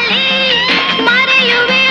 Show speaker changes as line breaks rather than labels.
காதலே மறையுவே